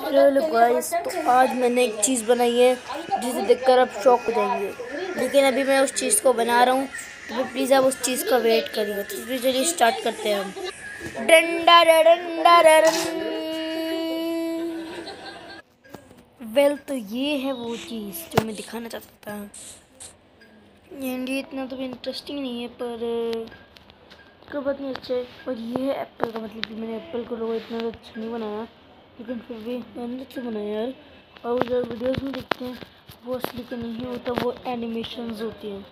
Hello guys तो आज मैंने एक चीज़ बनाई है जिसे देखकर आप शौक हो जाएँगे। लेकिन अभी मैं उस चीज़ को बना रहा हूँ तो प्लीज़ आप उस चीज़ का वेट करिए तो फिर चलिए स्टार्ट करते हैं हम। डंडा डंडा वेल तो ये है वो चीज़ जो मैं दिखाना चाहता था। ये इतना तो भी इंटरेस्टिंग नहीं है पर इसका बात नहीं अच्छा। है और ये है एप्पल का मतलब कि मैंने एप्पल को लोगो इतना अच्छा नहीं बनाया, लेकिन फिर भी मैंने अच्छा बनाया यार। और जो वीडियोस में देखते हैं, वो असली का नहीं होता, वो एनिमेशंस होती हैं।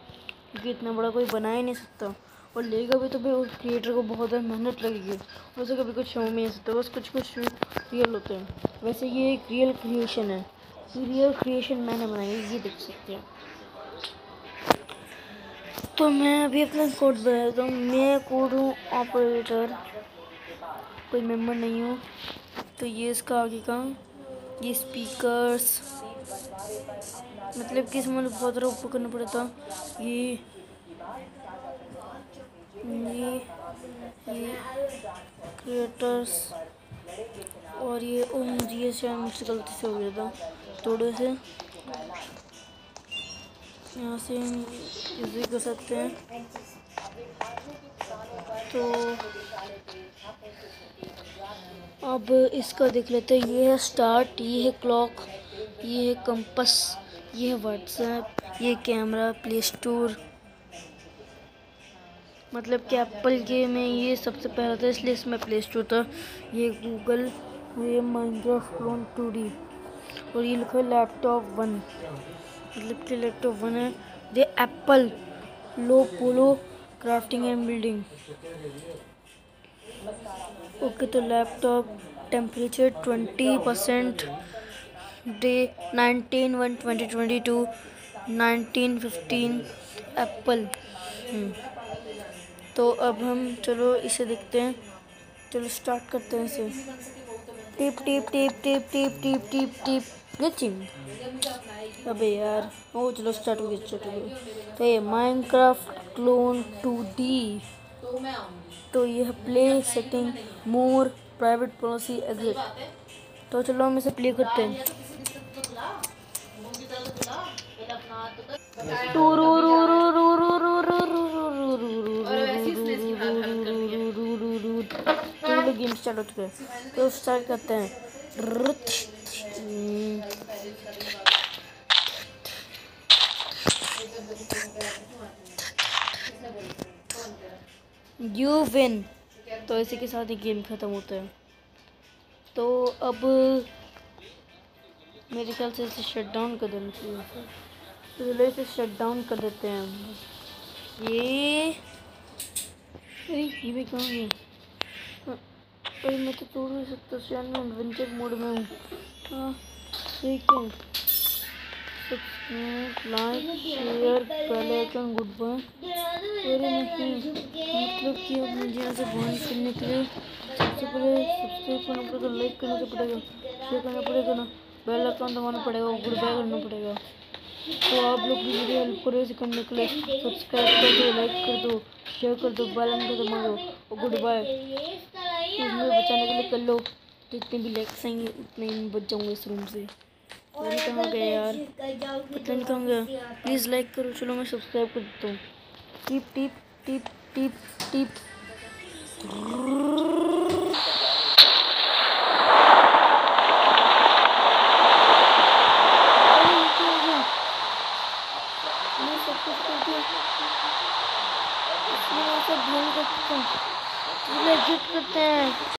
क्योंकि इतना बड़ा कोई बना ही नहीं सकता। और लेगा भी तो भाई, उस क्रिएटर को बहुत ज़्यादा मेहनत लगेगी उसे कभी कुछ में नहीं सकता बस कुछ कुछ रियल होते हैं। वैसे ये एक रियल क्रिएशन है। रियल क्रिएशन मैंने बनाई है, ये देख सकते हैं तो मैं अभी अपना कोड बनाता हूँ मैं कोड हूँ ऑपरेटर कोई मेंबर नहीं हूँ। तो ये इसका आगे का, ये स्पीकर्स मतलब कि इसमें बहुत ज़्यादा ऊपर करना पड़ा था ये ये ये क्रिएटर्स और ये ओ मुझे शायद मुझसे गलती से हो गया था। थोड़े से। यहाँ से हम इजी कर सकते हैं। तो अब इसका देख लेते हैं। ये है स्टार्ट, ये है क्लॉक, ये है कंपस, ये है व्हाट्सएप, ये कैमरा, प्ले स्टोर। मतलब कि एप्पल के में ये सबसे पहला था, इसलिए इसमें प्ले स्टोर था। ये गूगल, ये क्लोन टू डी और ये लिखा है लैपटॉप वन। मतलब कि लैपटॉप वन है दे एप्पल लो पोलो क्राफ्टिंग एंड बिल्डिंग ओके तो laptop temperature twenty percent day nineteen one twenty twenty two nineteen fifteen apple तो अब हम चलो इसे देखते हैं। चलो स्टार्ट करते हैं इसे। Tip tip tip tip tip tip tip tip glitching अबे यार ओ चलो स्टार्ट हो गया स्टार्ट हो गया तो ये माइनक्राफ्ट क्लोन टू डी तो ये play setting more private policy exit तो चलो हम इसे प्ले करते हैं गेम स्टार्ट हो चुका है तो स्टार्ट करते हैं यू विन तो इसी के साथ ही गेम ख़त्म होता है। तो अब मेरे ख्याल से इसे शट डाउन कर देना चाहिए। तो चलो इसे शट डाउन कर देते हैं। हम ये अरे, ये भी कहाँ अरे, मैं तो तोड़ नहीं सकता मैं एडवेंचर मोड में हूँ। हाँ लाइक शेयर पहले आइकन गुड बाय अरे मतलब कि अब मुझे यहाँ से करने के लिए सबसे पहले सब्सक्राइब करना पड़ेगा लाइक करना तो पड़ेगा शेयर करना पड़ेगा ना। बेल आइकन दबाना पड़ेगा गुड बाय करना पड़ेगा। तो आप लोग भी मेरी हेल्प करो इसे करने के लिए। सब्सक्राइब कर दो लाइक कर दो शेयर कर दो बेल आइकन दबा दो। और गुड बाय इसमें बचाने के लिए कर लो। जितने भी लाइक्स आएँगे उतने ही बच जाऊँगा इस रूम से। पता नहीं कहाँ गया यार। पता नहीं कहाँ गया प्लीज़ लाइक करो चलो मैं सब्सक्राइब कर देता हूँ। Tip tip tip tip tip करते हैं।